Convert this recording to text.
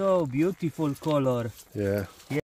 so beautiful color. Yeah.